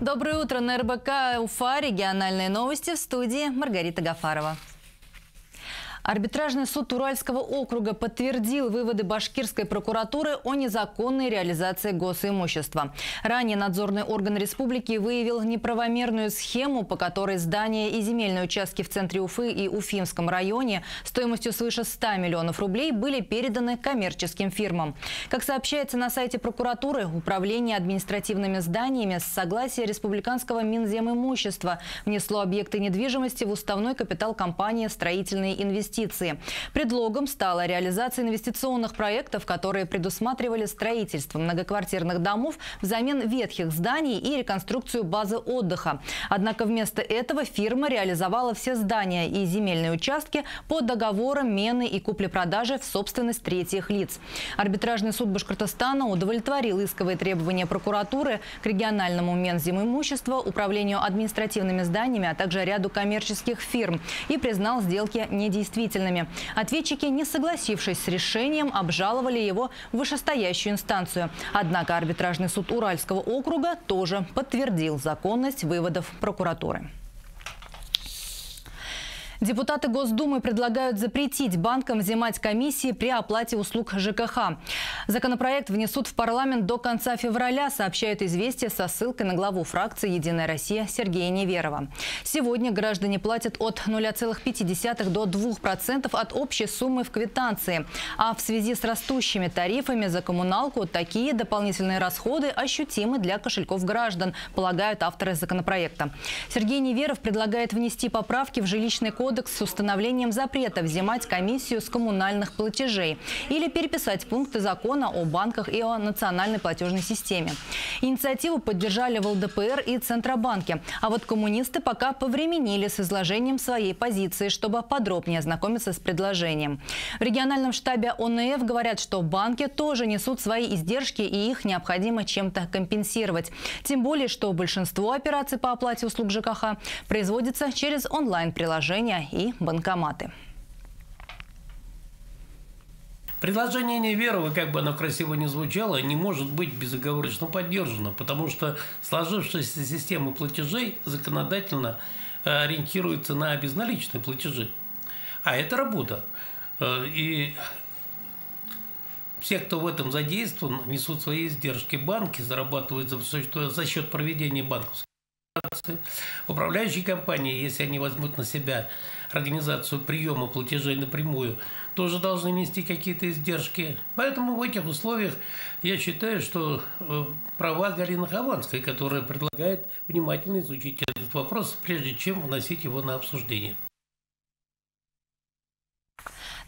Доброе утро на РБК Уфа. Региональные новости в студии Маргарита Гафарова. Арбитражный суд Уральского округа подтвердил выводы башкирской прокуратуры о незаконной реализации госимущества. Ранее надзорный орган республики выявил неправомерную схему, по которой здания и земельные участки в центре Уфы и Уфимском районе стоимостью свыше 100 миллионов рублей были переданы коммерческим фирмам. Как сообщается на сайте прокуратуры, Управление административными зданиями с согласия республиканского Минземимущества внесло объекты недвижимости в уставной капитал компании «Строительные инвестиции» инвестиции. Предлогом стала реализация инвестиционных проектов, которые предусматривали строительство многоквартирных домов взамен ветхих зданий и реконструкцию базы отдыха. Однако вместо этого фирма реализовала все здания и земельные участки по договорам мены и купли-продажи в собственность третьих лиц. Арбитражный суд Башкортостана удовлетворил исковые требования прокуратуры к региональному Мензимимуществу, управлению административными зданиями, а также ряду коммерческих фирм и признал сделки недействительными действительными. Ответчики, не согласившись с решением, обжаловали его в вышестоящую инстанцию. Однако арбитражный суд Уральского округа тоже подтвердил законность выводов прокуратуры. Депутаты Госдумы предлагают запретить банкам взимать комиссии при оплате услуг ЖКХ. Законопроект внесут в парламент до конца февраля, сообщают «Известия» со ссылкой на главу фракции «Единая Россия» Сергея Неверова. Сегодня граждане платят от 0,5 до 2% от общей суммы в квитанции. А в связи с растущими тарифами за коммуналку такие дополнительные расходы ощутимы для кошельков граждан, полагают авторы законопроекта. Сергей Неверов предлагает внести поправки в жилищный кодекс кодекс с установлением запрета взимать комиссию с коммунальных платежей или переписать пункты закона о банках и о национальной платежной системе. Инициативу поддержали в ЛДПР и Центробанке. А вот коммунисты пока повременили с изложением своей позиции, чтобы подробнее ознакомиться с предложением. В региональном штабе ОНФ говорят, что банки тоже несут свои издержки и их необходимо чем-то компенсировать. Тем более, что большинство операций по оплате услуг ЖКХ производится через онлайн-приложение и банкоматы. Предложение Неверова, как бы оно красиво не звучало, не может быть безоговорочно поддержано, потому что сложившаяся система платежей законодательно э, ориентируется на безналичные платежи. А это работа. Э, и все, кто в этом задействован, несут свои издержки. Банки зарабатывают за, за счет проведения банковской Управляющие компании, если они возьмут на себя организацию приема платежей напрямую, тоже должны нести какие-то издержки. Поэтому в этих условиях я считаю, что э, права Галины Хованской, которая предлагает внимательно изучить этот вопрос, прежде чем вносить его на обсуждение.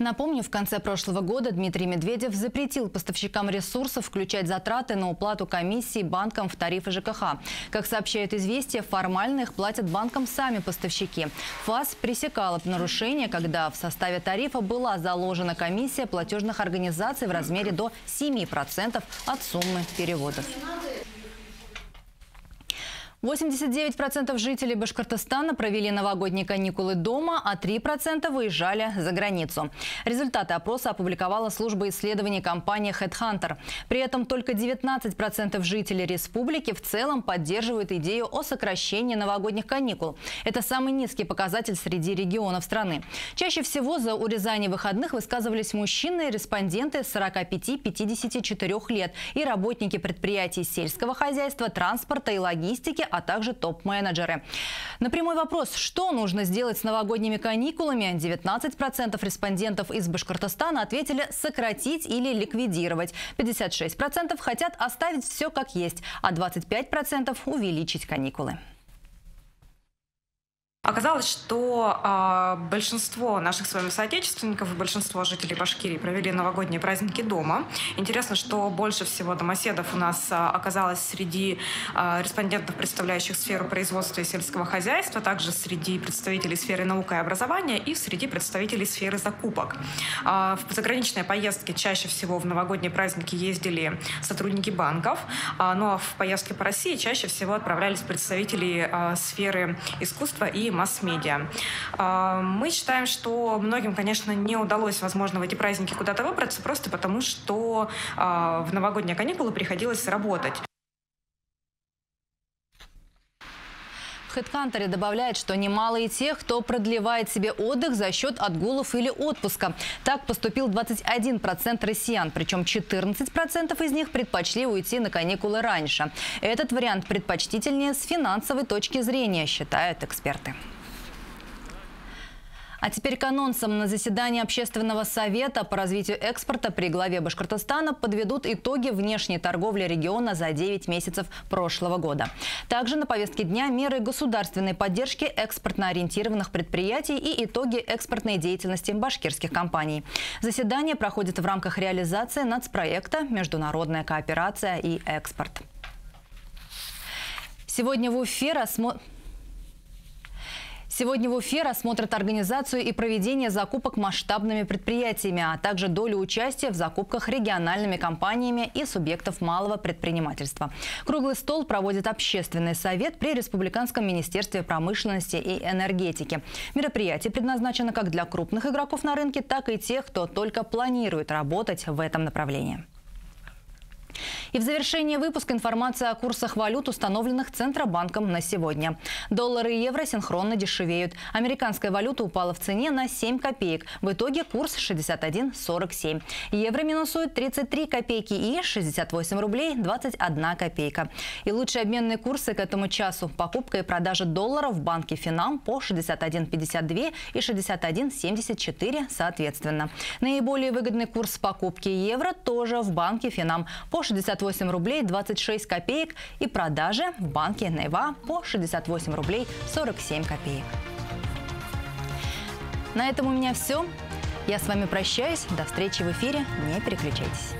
Напомню, в конце прошлого года Дмитрий Медведев запретил поставщикам ресурсов включать затраты на уплату комиссий банкам в тарифы ЖКХ. Как сообщает «Известия», формально их платят банкам сами поставщики. ФАС пресекала нарушение, когда в составе тарифа была заложена комиссия платежных организаций в размере до 7% от суммы переводов. 89% жителей Башкортостана провели новогодние каникулы дома, а 3% выезжали за границу. Результаты опроса опубликовала служба исследований компании Headhunter. При этом только 19% жителей республики в целом поддерживают идею о сокращении новогодних каникул. Это самый низкий показатель среди регионов страны. Чаще всего за урезание выходных высказывались мужчины, респонденты 45-54 лет и работники предприятий сельского хозяйства, транспорта и логистики, а также топ-менеджеры. На прямой вопрос, что нужно сделать с новогодними каникулами, 19% респондентов из Башкортостана ответили сократить или ликвидировать. 56% хотят оставить все как есть, а 25% увеличить каникулы. Оказалось, что э, большинство наших с вами соотечественников и большинство жителей Башкирии провели новогодние праздники дома. Интересно, что больше всего домоседов у нас э, оказалось среди э, респондентов, представляющих сферу производства и сельского хозяйства, также среди представителей сферы науки и образования и среди представителей сферы закупок. Э, в заграничные поездки чаще всего в новогодние праздники ездили сотрудники банков, э, ну в поездки по России чаще всего отправлялись представители э, сферы искусства и масс-медиа. А, мы считаем, что многим, конечно, не удалось, возможно, в эти праздники куда-то выбраться, просто потому что а, в новогодние каникулы приходилось работать. HeadHunter добавляет, что немало и тех, кто продлевает себе отдых за счет отгулов или отпуска. Так поступил 21% россиян, причем 14% из них предпочли уйти на каникулы раньше. Этот вариант предпочтительнее с финансовой точки зрения, считают эксперты. А теперь к анонсам. На заседании Общественного совета по развитию экспорта при главе Башкортостана подведут итоги внешней торговли региона за 9 месяцев прошлого года. Также на повестке дня меры государственной поддержки экспортно-ориентированных предприятий и итоги экспортной деятельности башкирских компаний. Заседание проходит в рамках реализации нацпроекта «Международная кооперация и экспорт». Сегодня в Уфе рассмотрен... Сегодня в Уфе рассмотрят организацию и проведение закупок масштабными предприятиями, а также долю участия в закупках региональными компаниями и субъектов малого предпринимательства. Круглый стол проводит общественный совет при Республиканском министерстве промышленности и энергетики. Мероприятие предназначено как для крупных игроков на рынке, так и тех, кто только планирует работать в этом направлении. И в завершение выпуска информация о курсах валют, установленных Центробанком на сегодня. Доллары и евро синхронно дешевеют. Американская валюта упала в цене на 7 копеек. В итоге курс 61,47. Евро минусует 33 копейки и 68 рублей 21 копейка. И лучшие обменные курсы к этому часу. Покупка и продажа долларов в банке Финам по 61,52 и 61,74 соответственно. Наиболее выгодный курс покупки евро тоже в банке Финам по 68 рублей 26 копеек и продажи в банке Нева по 68 рублей 47 копеек. На этом у меня все. Я с вами прощаюсь. До встречи в эфире. Не переключайтесь.